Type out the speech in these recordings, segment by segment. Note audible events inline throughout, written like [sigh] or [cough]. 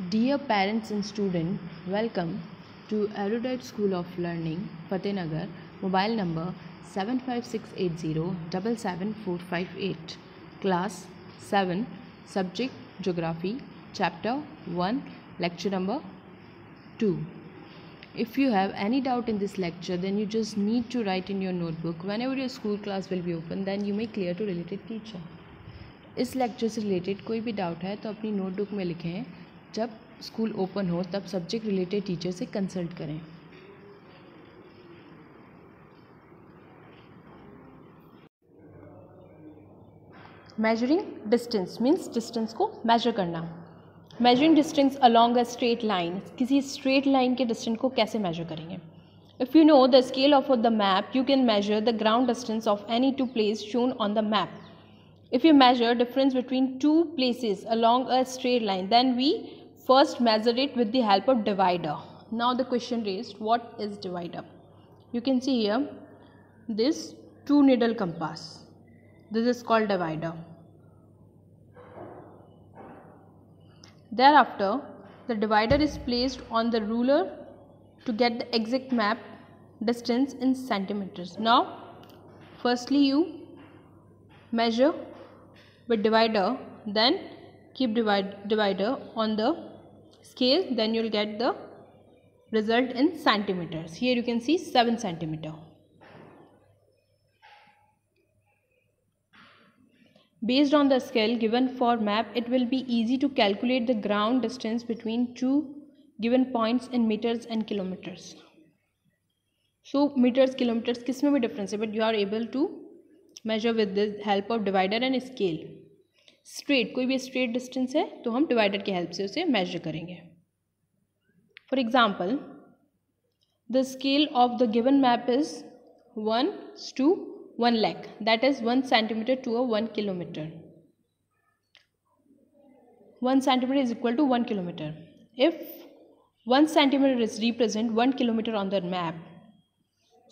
Dear parents and student welcome to erudite school of learning Fatehnagar mobile number seven five six eight zero double seven four five eight class seven subject geography chapter one lecture number two if you have any doubt in this lecture then you just need to write in your notebook whenever your school class will be open then you may clear to related teacher इस lecture से related कोई भी doubt है तो अपनी notebook में लिखें जब स्कूल ओपन हो तब सब्जेक्ट रिलेटेड टीचर से कंसल्ट करें। मेजरिंग डिस्टेंस मीन्स डिस्टेंस को मेजर करना। Measuring distance along a straight line किसी स्ट्रेट लाइन के डिस्टेंस को कैसे मेजर करेंगे? If you know the scale of the map you can measure the ground distance of any two place shown on the map If you measure difference between two places along a straight line, then we first measure it with the help of divider. Now the question raised, what is divider? You can see here this two needle compass. This is called divider. Thereafter, the divider is placed on the ruler to get the exact map distance in centimeters. Now, firstly you measure with divider then keep divide, divider on the scale then you'll get the result in centimeters here you can see 7 centimeter based on the scale given for map it will be easy to calculate the ground distance between two given points in meters and kilometers so meters kilometers किस में भी difference है but you are able to measure with the help of divider and scale Straight कोई भी straight distance है तो हम divider की हेल्प से उसे मेजर करेंगे। For example the scale of the given map is one to one lakh that is one centimetre to a one kilometre one centimetre is equal to one kilometre if one centimetre is represent one kilometre on the map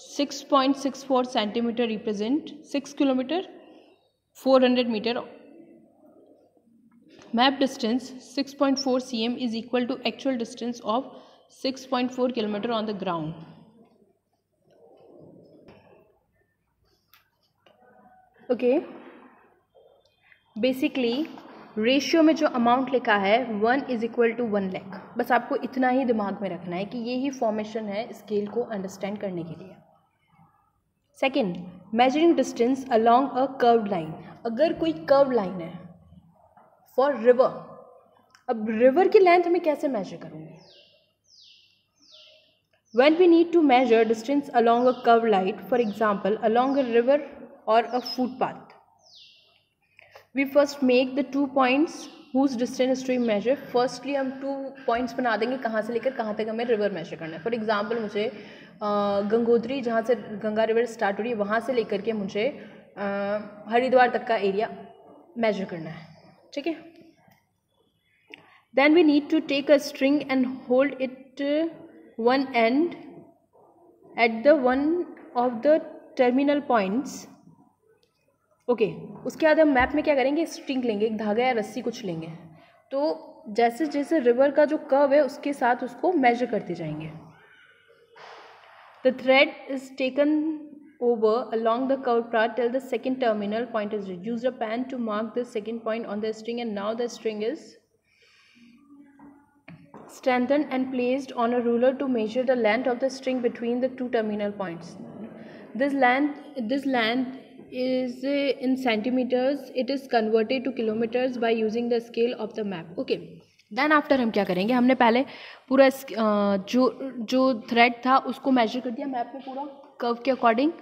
six point six four centimetre represent six kilometre four hundred metre map distance 6.4 cm is equal to actual distance of 6.4 km on the ground. Okay basically ratio में जो amount लिखा है one is equal to one lakh बस आपको इतना ही दिमाग में रखना है कि ये ही फॉर्मेशन है स्केल को अंडरस्टैंड करने के लिए. Second measuring distance along a curve line अगर कोई कर्व लाइन है फॉर रिवर अब रिवर की लेंथ में कैसे मेजर करूँगी? When we need to measure distance along a curve line for example along a river or a footpath we first make the two points whose distance to measure firstly हम two points बना देंगे कहाँ से लेकर कहाँ तक हमें river measure करना है। फॉर एग्ज़ाम्पल मुझे गंगोत्री जहाँ से गंगा रिवर स्टार्ट हो रही है, वहाँ से लेकर के मुझे हरिद्वार तक का एरिया मेजर करना है। ठीक है? Then we need to take a string and hold it one end at the one of the terminal points okay उसके बाद हम मैप में क्या करेंगे? स्ट्रिंग लेंगे, एक धागा या रस्सी कुछ लेंगे। तो जैसे जैसे रिवर का जो कर्व है, उसके साथ उसको मेजर करते जाएँगे। The thread is taken over along the curved path till the second terminal point is reached. Use a pen to mark the second point on the string and now the string is strengthened and placed on a ruler to measure the length of the string between the two terminal points. This length, this length is uh, in centimeters. It is converted to kilometers by using the scale of the map. Okay. Then after हम क्या करेंगे हमने पहले पूरा जो जो thread था उसको मेजर कर दिया मैप में पूरा कर्व के अकॉर्डिंग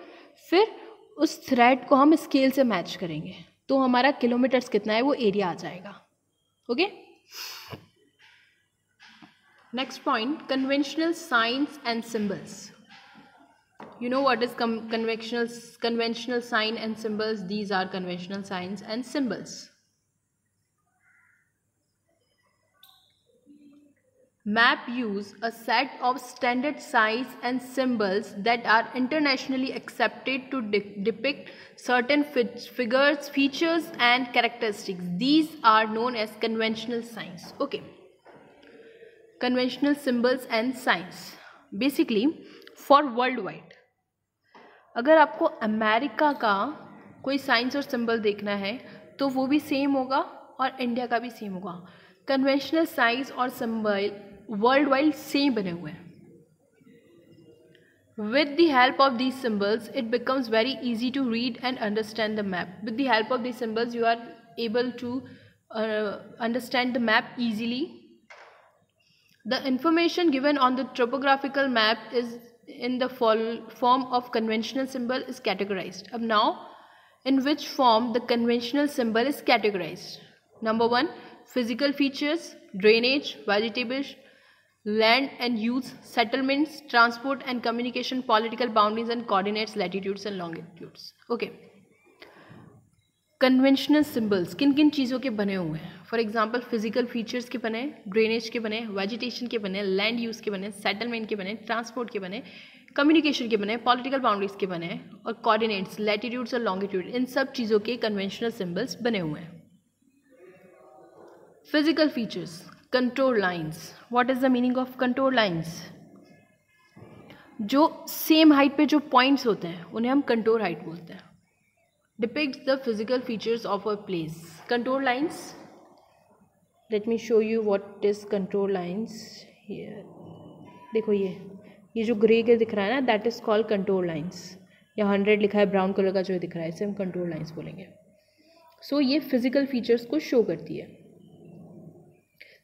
फिर उस थ्रेड को हम स्केल से मैच करेंगे। तो हमारा किलोमीटर्स कितना है, वो एरिया आ जाएगा। Okay next point conventional signs and symbols you know what is conventional conventional sign and symbols these are conventional signs and symbols Map use a set of standard size and symbols that are internationally accepted to de depict certain figures, features and characteristics. These are known as conventional signs. Okay. conventional symbols and signs basically for worldwide अगर आपको America का कोई signs और symbol देखना है तो वो भी सेम होगा और इंडिया का भी सेम होगा कन्वेंशनल साइंस और सिंबल वर्ल्ड वाइड सेम बने हुए हैं with the help of these symbols it becomes very easy to read and understand the map with the help of these symbols you are able to uh, understand the map easily the information given on the topographical map is in the form of conventional symbol is categorized अब now in which form the conventional symbol is categorized. Number one, physical features, drainage, vegetables, land and use, settlements, transport and communication, political boundaries and coordinates, latitudes and longitudes. Okay. Conventional symbols किन किन चीज़ों के बने हुए हैं? For example physical features के बने drainage के बने वेजिटेशन के बने लैंड यूज़ के बने सेटलमेंट के बने ट्रांसपोर्ट के बने कम्युनिकेशन के बने पॉलिटिकल बाउंड्रीज के बने और कोऑर्डिनेट्स लैटिट्यूड्स और लॉन्गिट्यूड इन सब चीज़ों के कन्वेंशनल सिम्बल्स बने हुए हैं. Physical features control lines what is the meaning of control lines जो सेम हाइट पे जो पॉइंट्स होते हैं उन्हें हम कंट्रोल हाइट बोलते हैं। Depict the physical features of a place control lines let me show you what is control lines देखो ये ये जो ग्रे के दिख रहा है ना that is called control lines या हंड्रेड लिखा है ब्राउन कलर का जो दिख रहा है इसे हम कंट्रोल लाइन्स बोलेंगे। सो so, ये फ़िज़िकल फीचर्स को शो करती है।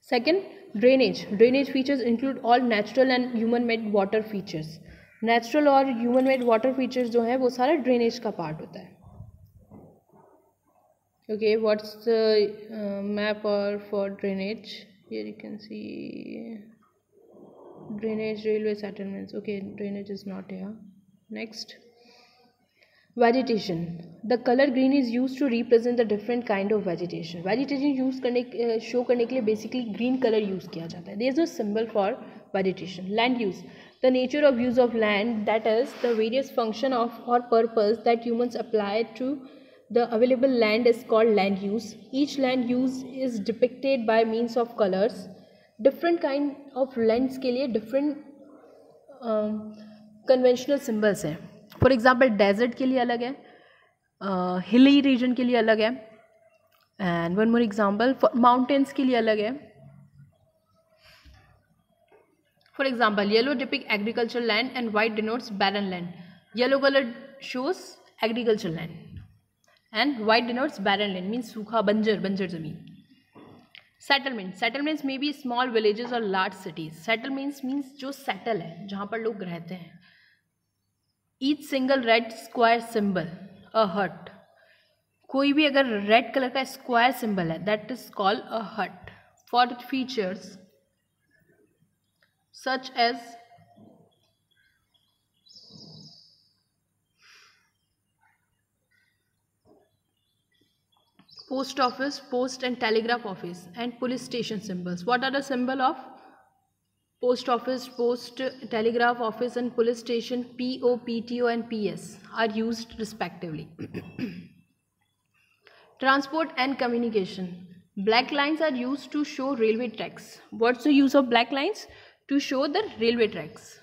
Second drainage drainage features include all natural and human made water features natural और ह्यूमन मेड वाटर फीचर्स जो है, वो सारा ड्रेनेज का पार्ट होता है। ओके व्हाट्स द मैप और for drainage you can see drainage, railway settlements. Okay, drainage is not here. Next. Vegetation the colour green is use to represent the different kind of vegetation vegetation use करने show करने के लिए basically green colour use किया जाता है. There is a symbol for vegetation land use the nature of use of land that is the various function of for purpose that humans apply to the available land is called land use each land use is depicted by means of colours different kind of land के लिए different conventional symbols हैं. For example desert के लिए अलग है hilly uh, region के लिए अलग है and one more example mountains के लिए अलग है। For example yellow depict agriculture land and white denotes barren land yellow colour shows agriculture land and white denotes barren land means सूखा बंजर बंजर ज़मीन। सेटलमेंट सेटलमेंट्स में भी स्मॉल विलेजेस और लार्ज सिटीज़ सेटलमेंट्स मीन्स जो सेटल है जहाँ पर लोग रहते हैं। Each single red square symbol a hut कोई भी अगर रेड कलर का स्क्वायर सिंबल है that is called a hut for it features such as post office post and telegraph office and police station symbols what are the symbol of post office post telegraph office and police station po pto and ps are used respectively. [coughs] Transport and communication. Black lines are used to show railway tracks. What's the use of black lines? To show the railway tracks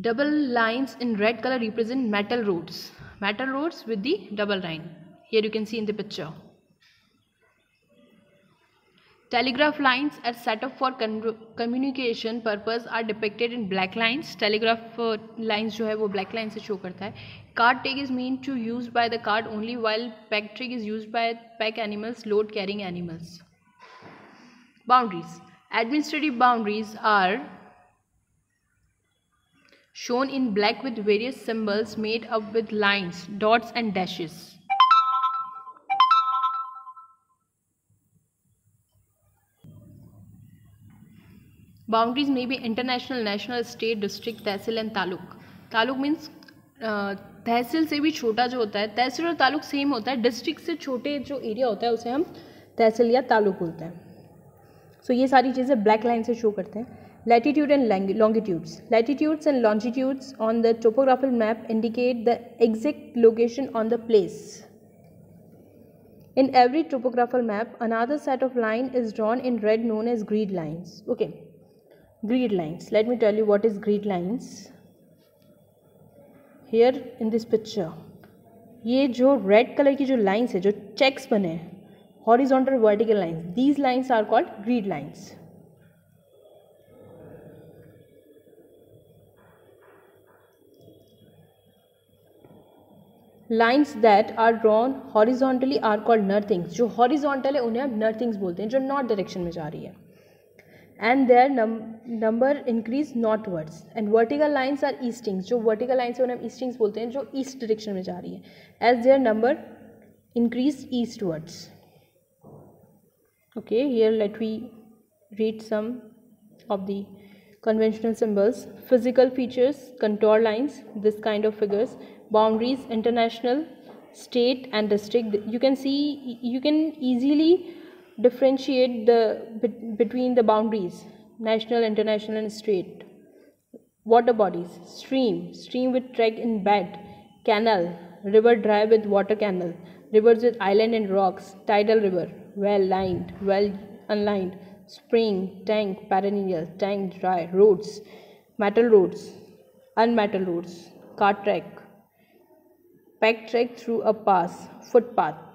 double lines in red color represent metal roads. Metal roads with the double line. Here you can see in the picture. Telegraph lines are set up for communication purpose are depicted in black lines. Telegraph uh, lines jo hai wo black line se show karta hai cart tag is meant to used by the cart only while pack tag is used by pack animals load carrying animals. Boundaries. Administrative boundaries are shown in black with various symbols made up with lines, dots and dashes. Boundaries may be international, national, state, district, tehsil and taluk taluk means tehsil से भी छोटा जो होता है तहसील और taluk same होता है district से छोटे जो एरिया होता है उसे हम तहसील या तालुक बोलते हैं सो so, ये सारी चीज़ें ब्लैक लाइन से शो करते हैं latitude and longitudes. Latitudes and longitudes on the topographical map indicate the exact location on the place. In every topographical map, another set of line is drawn in red known as grid lines. Okay, grid lines. Let me tell you what is grid lines. Here in this picture, ये जो red colour की जो lines है जो checks बने हैं horizontal vertical lines these lines are called grid Lines that are drawn horizontally are called northings जो horizontal है, उन्हें हम नर्थिंग्स बोलते हैं, जो नॉर्थ डायरेक्शन में जा रही है। And their number increase northwards and vertical lines are eastings जो वर्टिकल लाइन्स है उन्हें हम ईस्टिंग्स बोलते हैं, जो ईस्ट डायरेक्शन में जा रही है। As their number increase eastwards okay, here let we read some of the conventional symbols. Physical features, contour lines, this kind of figures. Boundaries international state and district you can see you can easily differentiate the between the boundaries national international and state. Water bodies stream stream with track in bed canal river dry with water canal rivers with island and rocks tidal river well lined well unlined spring tank perennial tank dry roads metal roads unmetal roads car track pack track through a pass footpath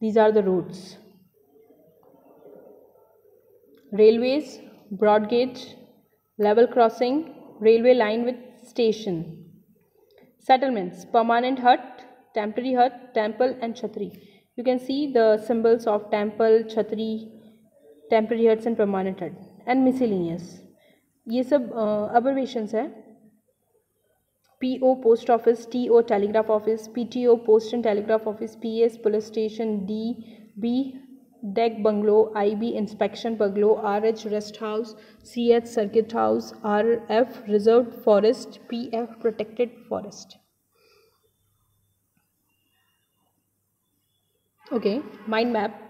these are the routes. Railways, broad gauge, level crossing, railway line with station. Settlements, permanent hut, temporary hut, temple and chhatri. You can see the symbols of temple, chhatri, temporary huts and permanent hut and miscellaneous. ये सब अब्रवेशंस है PO post office, TO telegraph office, PTO post and telegraph office, PS police station, D B deck bungalow, IB inspection bungalow, RH rest house, CH circuit house, RF reserved forest, PF protected forest. Okay, mind map.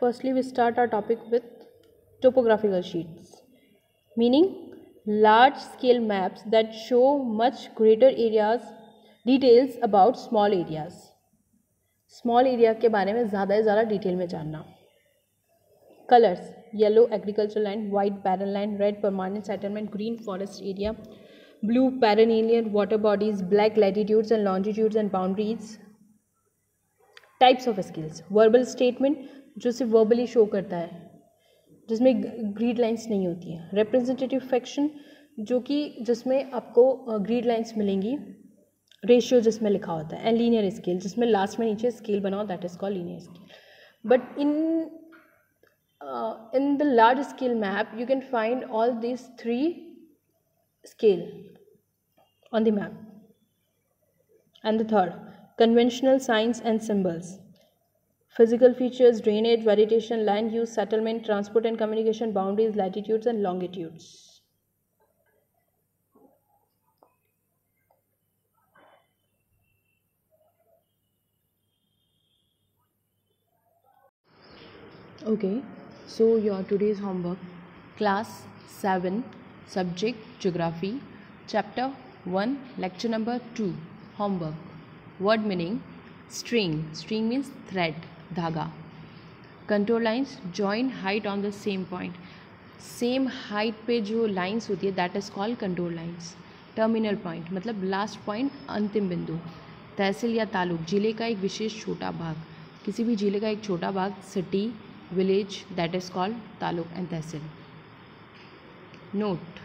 Firstly, we start our topic with topographical sheets, meaning large scale maps that show much greater areas details about small areas. Small area के बारे में ज़्यादा से ज़्यादा detail में जानना। Colours yellow agriculture land white barren land red permanent settlement green forest area blue barren water bodies black latitudes and longitudes and boundaries types of scales verbal statement जो सिर्फ़ वर्बली शो करता है। जिसमें grid lines नहीं होती हैं। Representative fraction जो कि जिसमें आपको ग्रीड लाइंस मिलेंगी रेशियो जिसमें लिखा होता है एंड लीनियर स्केल जिसमें लास्ट में नीचे स्केल बनाओ that is call linear scale but in in the large scale map you can find all this three scale on the map and the third conventional signs and symbols. Physical features, drainage, vegetation, land use, settlement, transport and communication, boundaries, latitudes and longitudes. Okay, so your today's homework, class 7, subject geography, chapter 1, lecture number 2, homework, word meaning, string, string means thread, धागा। Control lines join height on the same point same height पे जो lines होती है that is called control lines terminal point मतलब last point अंतिम बिंदु। तहसील या तालुक, ज़िले का एक विशेष छोटा भाग। किसी भी ज़िले का एक छोटा भाग city village that is called taluk and tehsil. Note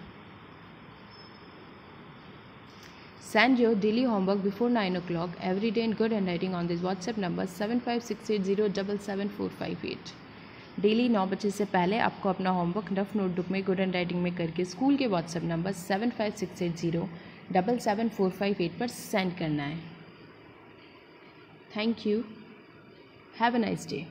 Send your daily homework before 9 o'clock. Every day in good handwriting on this WhatsApp number 7568077458. Daily नौ बजे से पहले आपको अपना होमवर्क रफ नोटबुक में गुड हैंड राइटिंग में करके school के WhatsApp number seven five six eight zero double seven four five eight पर सेंड करना है। Thank you have a nice day